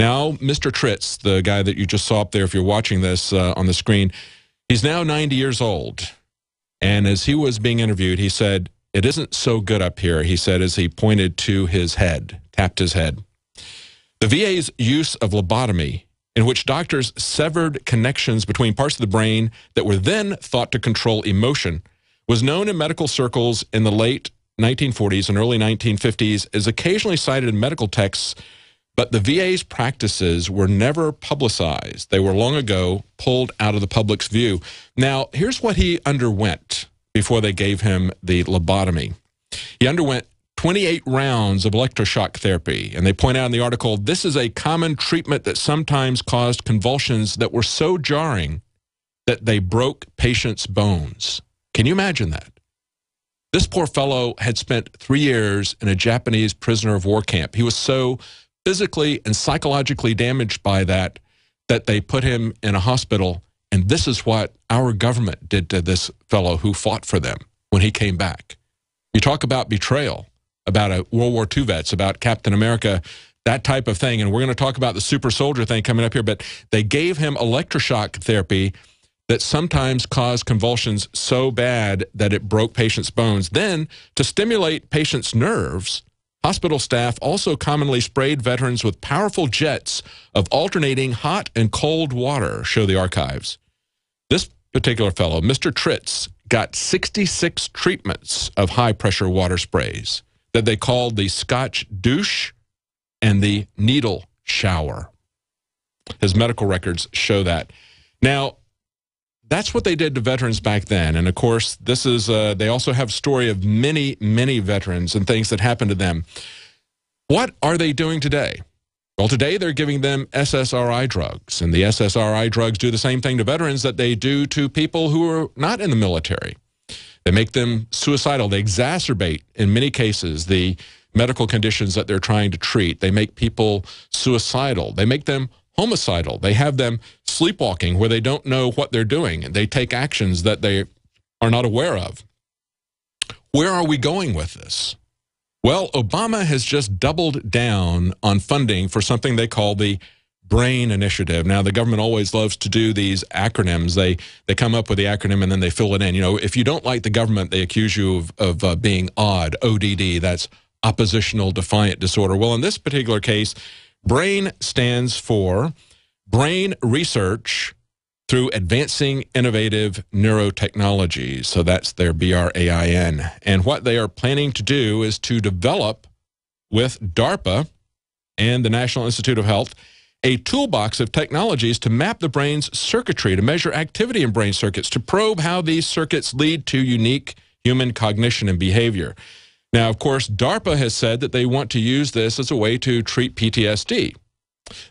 Now, Mr. Tritz, the guy that you just saw up there, if you're watching this uh, on the screen, he's now 90 years old. And as he was being interviewed, he said, It isn't so good up here, he said as he pointed to his head, tapped his head. The VA's use of lobotomy, in which doctors severed connections between parts of the brain that were then thought to control emotion, was known in medical circles in the late 1940s and early 1950s, is occasionally cited in medical texts, but the VA's practices were never publicized. They were long ago pulled out of the public's view. Now, here's what he underwent before they gave him the lobotomy. He underwent 28 rounds of electroshock therapy. And they point out in the article this is a common treatment that sometimes caused convulsions that were so jarring that they broke patients' bones. Can you imagine that? This poor fellow had spent three years in a Japanese prisoner of war camp. He was so physically and psychologically damaged by that that they put him in a hospital. And this is what our government did to this fellow who fought for them when he came back. You talk about betrayal, about a World War II vets, about Captain America, that type of thing. And we're going to talk about the super soldier thing coming up here. But they gave him electroshock therapy that sometimes caused convulsions so bad that it broke patients' bones. Then, to stimulate patients' nerves, hospital staff also commonly sprayed veterans with powerful jets of alternating hot and cold water, show the archives. This particular fellow, Mr. Tritz, got 66 treatments of high pressure water sprays that they called the Scotch douche and the needle shower. His medical records show that. Now, that's what they did to veterans back then. And of course, this is, uh, they also have story of many, many veterans and things that happened to them. What are they doing today? Well, today they're giving them SSRI drugs, and the SSRI drugs do the same thing to veterans that they do to people who are not in the military. They make them suicidal. They exacerbate, in many cases, the medical conditions that they're trying to treat. They make people suicidal. They make them homicidal. They have them sleepwalking where they don't know what they're doing. And they take actions that they are not aware of. Where are we going with this? Well, Obama has just doubled down on funding for something they call the BRAIN initiative. Now, the government always loves to do these acronyms. They they come up with the acronym and then they fill it in. You know, if you don't like the government, they accuse you of, of uh, being odd, ODD. That's oppositional defiant disorder. Well, in this particular case, BRAIN stands for Brain Research through Advancing Innovative Neurotechnologies. So that's their B-R-A-I-N. And what they are planning to do is to develop with DARPA and the National Institute of Health a toolbox of technologies to map the brain's circuitry, to measure activity in brain circuits, to probe how these circuits lead to unique human cognition and behavior. Now, of course, DARPA has said that they want to use this as a way to treat PTSD.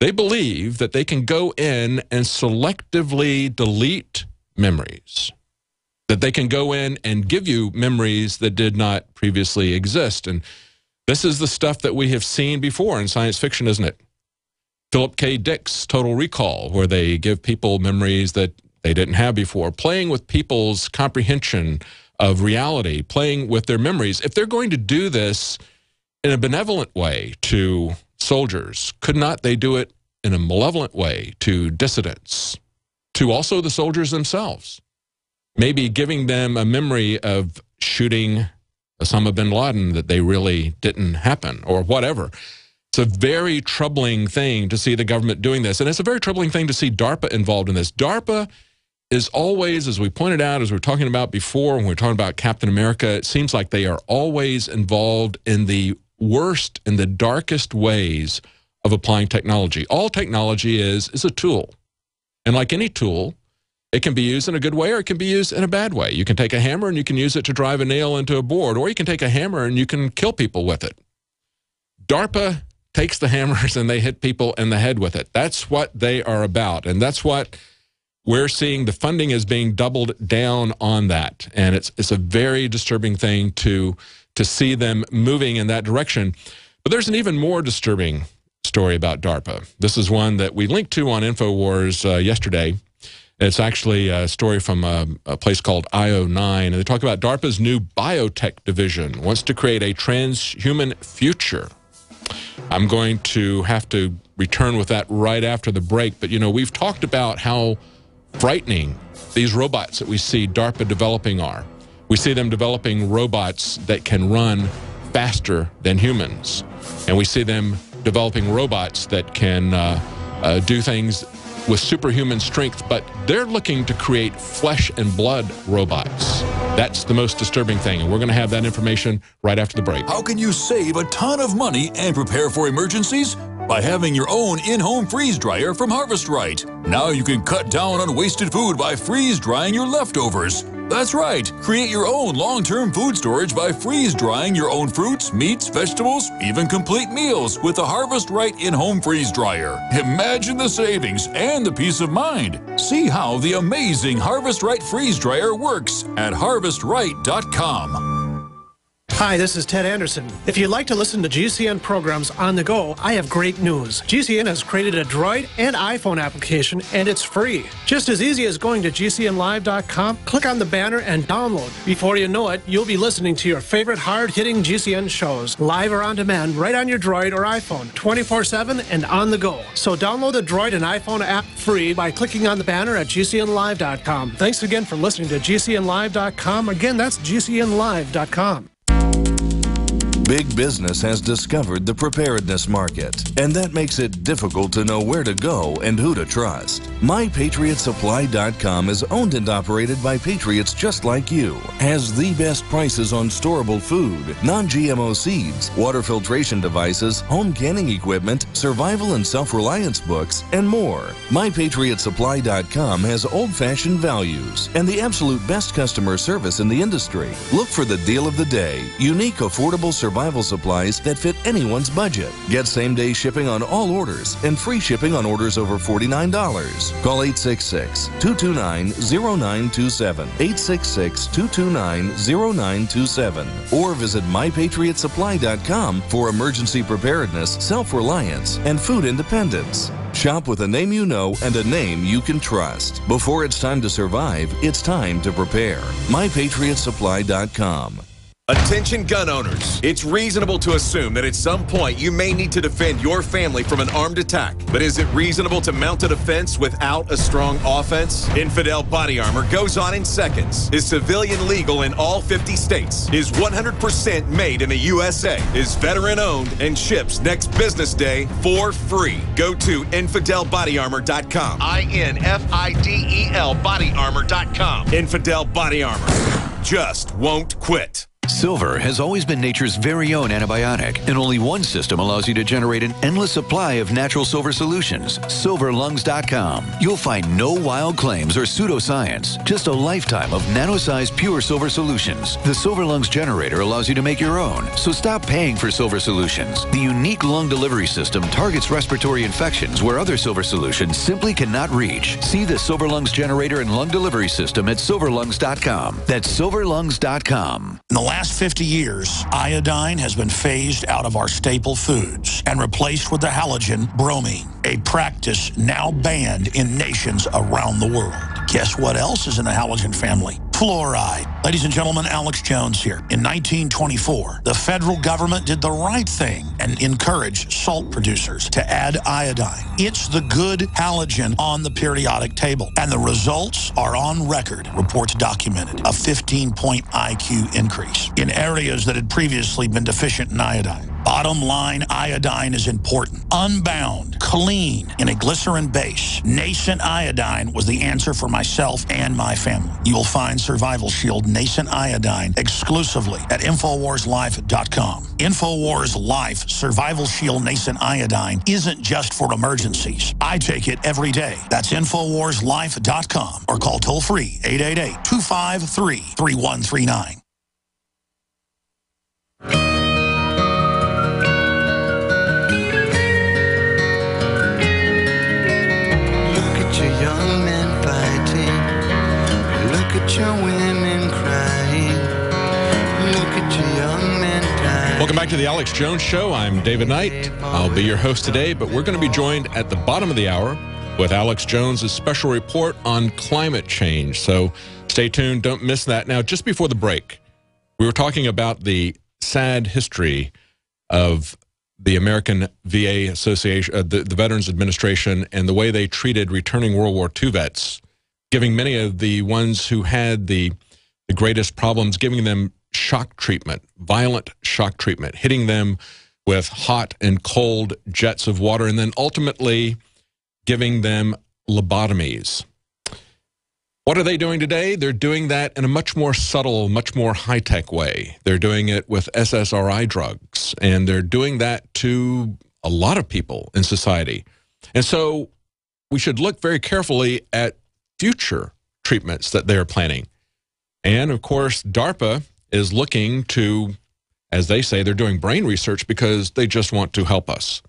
They believe that they can go in and selectively delete memories, that they can go in and give you memories that did not previously exist. And this is the stuff that we have seen before in science fiction, isn't it? Philip K. Dick's Total Recall, where they give people memories that they didn't have before, playing with people's comprehension of reality, playing with their memories. If they're going to do this in a benevolent way to soldiers, could not they do it in a malevolent way to dissidents, to also the soldiers themselves? Maybe giving them a memory of shooting Osama bin Laden that they really didn't happen or whatever. It's a very troubling thing to see the government doing this. And it's a very troubling thing to see DARPA involved in this. DARPA is always, as we pointed out, as we are talking about before, when we are talking about Captain America, it seems like they are always involved in the worst and the darkest ways of applying technology. All technology is is a tool. And like any tool, it can be used in a good way or it can be used in a bad way. You can take a hammer and you can use it to drive a nail into a board, or you can take a hammer and you can kill people with it. DARPA takes the hammers and they hit people in the head with it. That's what they are about. And that's what we're seeing the funding is being doubled down on that. And it's, it's a very disturbing thing to, to see them moving in that direction. But there's an even more disturbing story about DARPA. This is one that we linked to on InfoWars uh, yesterday. It's actually a story from a, a, place called IO9, and they talk about DARPA's new biotech division wants to create a transhuman future. I'm going to have to return with that right after the break. But, you know, we've talked about how frightening these robots that we see DARPA developing are. We see them developing robots that can run faster than humans. And we see them developing robots that can uh, uh, do things with superhuman strength, but they're looking to create flesh and blood robots. That's the most disturbing thing, and we're going to have that information right after the break. How can you save a ton of money and prepare for emergencies? By having your own in-home freeze dryer from Harvest Right. Now you can cut down on wasted food by freeze drying your leftovers. That's right. Create your own long-term food storage by freeze drying your own fruits, meats, vegetables, even complete meals with the Harvest Right in-home freeze dryer. Imagine the savings and the peace of mind. See how the amazing Harvest Right freeze dryer works at harvestright.com. Hi, this is Ted Anderson. If you'd like to listen to GCN programs on the go, I have great news. GCN has created a Droid and iPhone application, and it's free. Just as easy as going to GCNlive.com, click on the banner, and download. Before you know it, you'll be listening to your favorite hard hitting GCN shows, live or on demand, right on your Droid or iPhone, 24 7 and on the go. So download the Droid and iPhone app free by clicking on the banner at GCNlive.com. Thanks again for listening to GCNlive.com. Again, that's GCNlive.com. Big business has discovered the preparedness market, and that makes it difficult to know where to go and who to trust. MyPatriotSupply.com is owned and operated by patriots just like you, has the best prices on storable food, non GMO seeds, water filtration devices, home canning equipment, survival and self reliance books, and more. MyPatriotSupply.com has old fashioned values and the absolute best customer service in the industry. Look for the deal of the day unique, affordable survival supplies that fit anyone's budget. Get same day shipping on all orders and free shipping on orders over $49. Call 866 229 0927. 866 229 0927. Or visit mypatriotsupply.com for emergency preparedness, self reliance, and food independence. Shop with a name you know and a name you can trust. Before it's time to survive, it's time to prepare. MyPatriotSupply.com. Attention gun owners. It's reasonable to assume that at some point you may need to defend your family from an armed attack. But is it reasonable to mount a defense without a strong offense? Infidel Body Armor goes on in seconds. Is civilian legal in all 50 states. Is 100% made in the USA. Is veteran owned and ships next business day for free. Go to infidelbodyarmor.com. I N F I D E L bodyarmor.com. Infidel Body Armor. Just won't quit. Silver has always been nature's very own antibiotic, and only one system allows you to generate an endless supply of natural silver solutions. Silverlungs.com. You'll find no wild claims or pseudoscience, just a lifetime of nano-sized pure silver solutions. The Silver Lungs generator allows you to make your own, so stop paying for silver solutions. The unique lung delivery system targets respiratory infections where other silver solutions simply cannot reach. See the Silver Lungs generator and lung delivery system at silverlungs.com. That's silverlungs.com. last 50 years, iodine has been phased out of our staple foods and replaced with the halogen bromine, a practice now banned in nations around the world. Guess what else is in the halogen family? Fluoride. Ladies and gentlemen, Alex Jones here. In 1924, the federal government did the right thing and encouraged salt producers to add iodine. It's the good halogen on the periodic table, and the results are on record, reports documented, a 15-point IQ increase in areas that had previously been deficient in iodine. Bottom line, iodine is important. Unbound, clean, in a glycerin base. Nascent iodine was the answer for myself and my family. You will find Survival Shield Nascent Iodine exclusively at InfoWarsLife.com. InfoWars Life Survival Shield Nascent Iodine isn't just for emergencies. I take it every day. That's InfoWarsLife.com or call toll free 888 253 3139. Welcome back to the Alex Jones Show. I'm David Knight. I'll be your host today, but we're going to be joined at the bottom of the hour with Alex Jones' special report on climate change. So stay tuned. Don't miss that. Now, just before the break, we were talking about the sad history of the American VA Association, uh, the, the Veterans Administration, and the way they treated returning World War II vets, giving many of the ones who had the the greatest problems, giving them shock treatment, violent shock treatment, hitting them with hot and cold jets of water, and then ultimately giving them lobotomies. What are they doing today? They're doing that in a much more subtle, much more high tech way. They're doing it with SSRI drugs, and they're doing that to a lot of people in society. And so we should look very carefully at future treatments that they're planning. And of course, DARPA is looking to, as they say, they're doing brain research because they just want to help us.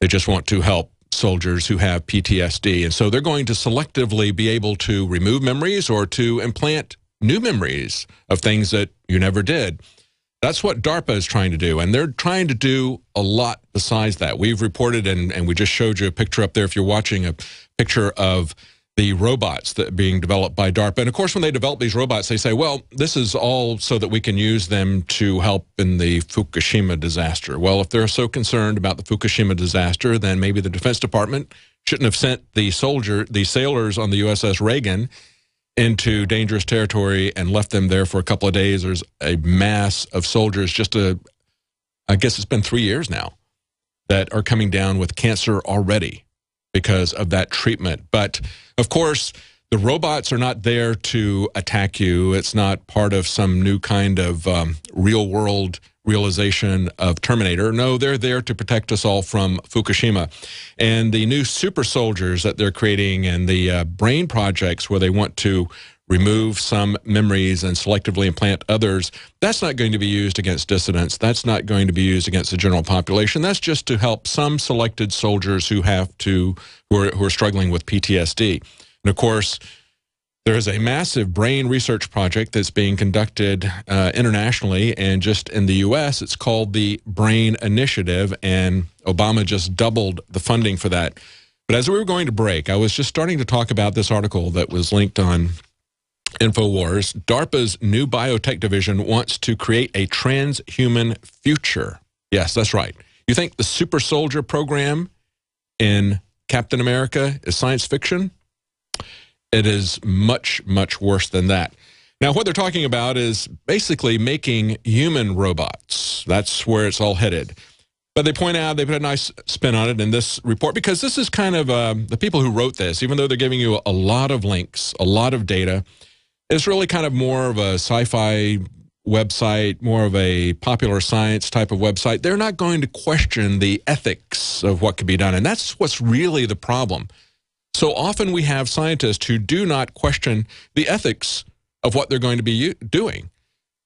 They just want to help soldiers who have PTSD. And so they're going to selectively be able to remove memories or to implant new memories of things that you never did. That's what DARPA is trying to do. And they're trying to do a lot besides that. We've reported, and, and we just showed you a picture up there if you're watching, a picture of the robots that are being developed by DARPA. And of course, when they develop these robots, they say, well, this is all so that we can use them to help in the Fukushima disaster. Well, if they're so concerned about the Fukushima disaster, then maybe the Defense Department shouldn't have sent the soldier, the sailors on the USS Reagan into dangerous territory and left them there for a couple of days. There's a mass of soldiers, just a, I guess it's been three years now, that are coming down with cancer already because of that treatment. But of course, the robots are not there to attack you. It's not part of some new kind of um, real world realization of Terminator. No, they're there to protect us all from Fukushima. And the new super soldiers that they're creating and the uh, brain projects where they want to remove some memories and selectively implant others, that's not going to be used against dissidents. That's not going to be used against the general population. That's just to help some selected soldiers who have to, who are, who are struggling with PTSD. And of course, there is a massive brain research project that's being conducted uh, internationally and just in the U.S. It's called the Brain Initiative, and Obama just doubled the funding for that. But as we were going to break, I was just starting to talk about this article that was linked on InfoWars, DARPA's new biotech division wants to create a transhuman future. Yes, that's right. You think the super soldier program in Captain America is science fiction? It is much, much worse than that. Now, what they're talking about is basically making human robots. That's where it's all headed. But they point out, they put a nice spin on it in this report because this is kind of uh, the people who wrote this, even though they're giving you a lot of links, a lot of data, it's really kind of more of a sci-fi website, more of a popular science type of website. They're not going to question the ethics of what could be done. And that's what's really the problem. So often we have scientists who do not question the ethics of what they're going to be doing.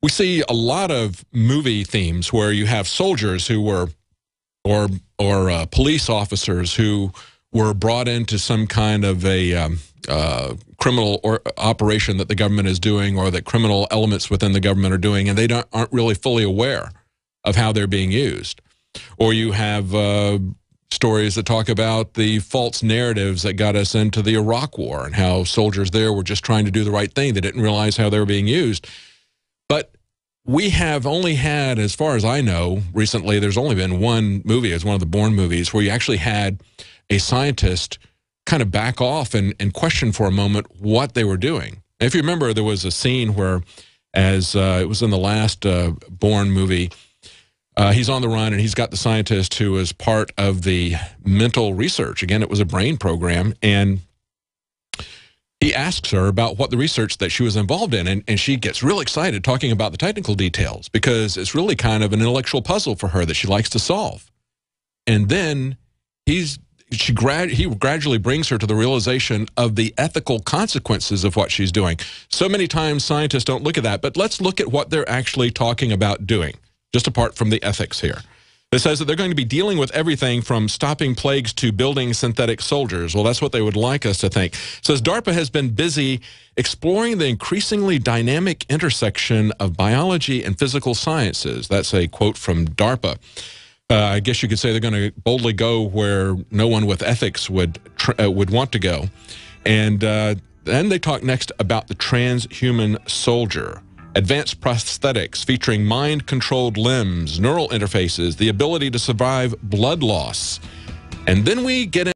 We see a lot of movie themes where you have soldiers who were, or, or uh, police officers who were brought into some kind of a um, uh, criminal or operation that the government is doing or that criminal elements within the government are doing, and they don't, aren't really fully aware of how they're being used. Or you have uh, stories that talk about the false narratives that got us into the Iraq War and how soldiers there were just trying to do the right thing. They didn't realize how they were being used. But we have only had, as far as I know, recently, there's only been one movie, it's one of the Bourne movies, where you actually had a scientist kind of back off and, and question for a moment what they were doing. If you remember, there was a scene where, as uh, it was in the last uh, Bourne movie, uh, he's on the run and he's got the scientist who was part of the mental research. Again, it was a brain program. And he asks her about what the research that she was involved in. And, and she gets real excited talking about the technical details because it's really kind of an intellectual puzzle for her that she likes to solve. And then he's she grad he gradually brings her to the realization of the ethical consequences of what she's doing. So many times scientists don't look at that, but let's look at what they're actually talking about doing, just apart from the ethics here. It says that they're going to be dealing with everything from stopping plagues to building synthetic soldiers. Well, that's what they would like us to think. It says DARPA has been busy exploring the increasingly dynamic intersection of biology and physical sciences. That's a quote from DARPA uh, I guess you could say they're going to boldly go where no one with ethics would uh, would want to go. And uh, then they talk next about the transhuman soldier, advanced prosthetics featuring mind controlled limbs, neural interfaces, the ability to survive blood loss. And then we get